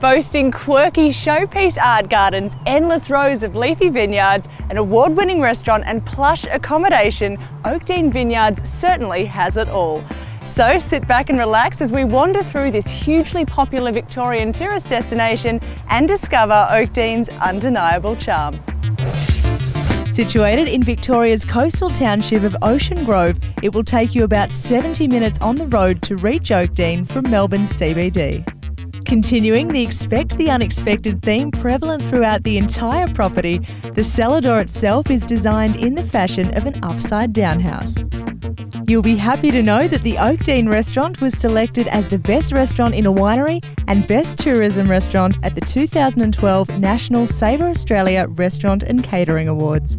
Boasting quirky showpiece art gardens, endless rows of leafy vineyards, an award winning restaurant, and plush accommodation, Oakdene Vineyards certainly has it all. So sit back and relax as we wander through this hugely popular Victorian tourist destination and discover Oakdene's undeniable charm. Situated in Victoria's coastal township of Ocean Grove, it will take you about 70 minutes on the road to reach Oakdene from Melbourne's CBD. Continuing the expect the unexpected theme prevalent throughout the entire property, the cellar door itself is designed in the fashion of an upside down house. You'll be happy to know that the Oakdene restaurant was selected as the best restaurant in a winery and best tourism restaurant at the 2012 National Savour Australia Restaurant and Catering Awards.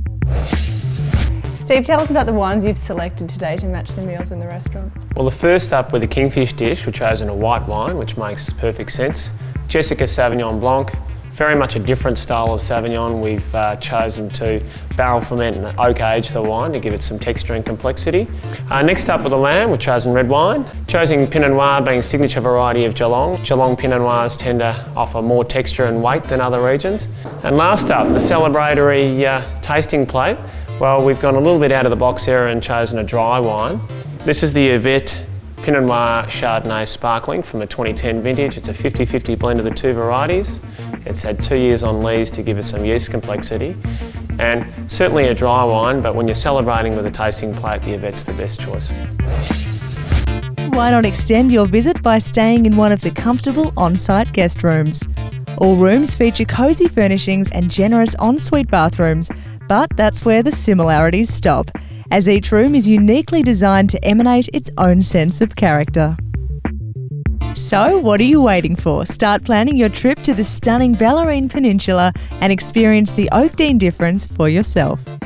Steve, tell us about the wines you've selected today to match the meals in the restaurant. Well, the first up with the Kingfish dish, we've chosen a white wine, which makes perfect sense. Jessica Sauvignon Blanc, very much a different style of Sauvignon. We've uh, chosen to barrel ferment and oak age the wine to give it some texture and complexity. Uh, next up with the lamb, we've chosen red wine. Chosen Pinot Noir being signature variety of Geelong. Geelong Pinot Noirs tend to offer more texture and weight than other regions. And last up, the celebratory uh, tasting plate. Well, we've gone a little bit out of the box here and chosen a dry wine. This is the Yvette Pinot Noir Chardonnay Sparkling from a 2010 vintage. It's a 50-50 blend of the two varieties. It's had two years on lees to give us some yeast complexity. And certainly a dry wine, but when you're celebrating with a tasting plate, the Yvette's the best choice. Why not extend your visit by staying in one of the comfortable on-site guest rooms? All rooms feature cosy furnishings and generous ensuite bathrooms, but that's where the similarities stop, as each room is uniquely designed to emanate its own sense of character. So, what are you waiting for? Start planning your trip to the stunning Bellarine Peninsula and experience the Oakdene difference for yourself.